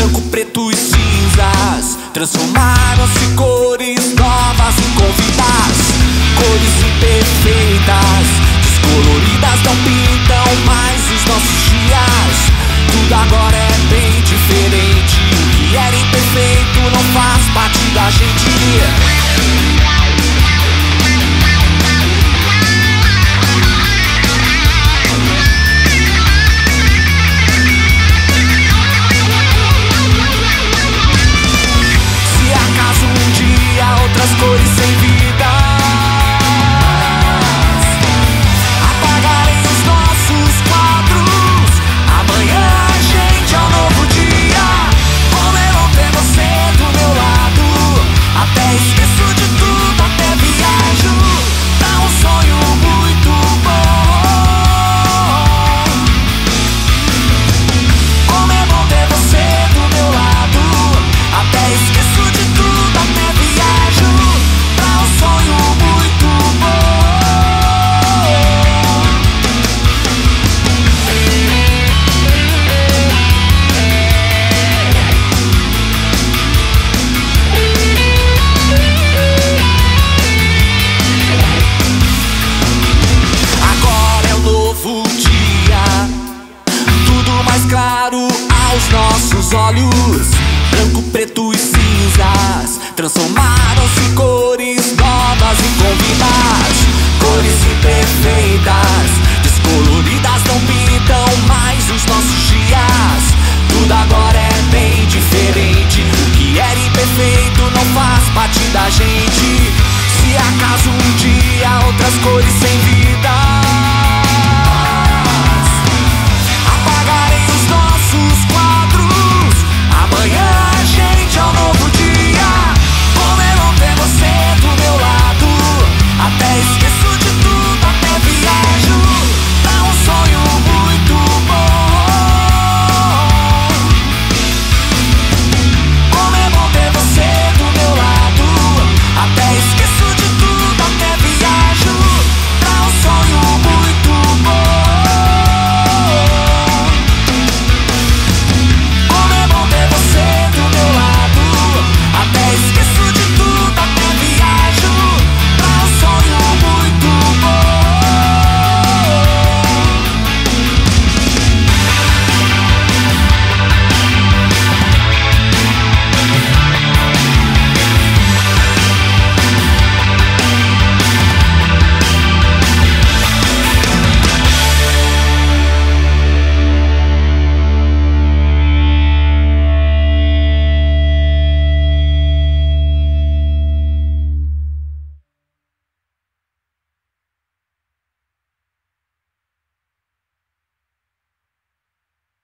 Branco, preto e cinzas transformaram-se cores novas convidas. Cores imperfeitas, descoloridas, não pintam mais os nossos dias. Tudo agora é bem diferente. os nossos olhos. Branco, preto e cinzas Transformaram-se em cores novas e convidas Cores imperfeitas Descoloridas não pintam mais os nossos dias. Tudo agora é bem diferente. O que era imperfeito não faz parte da gente.